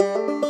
you.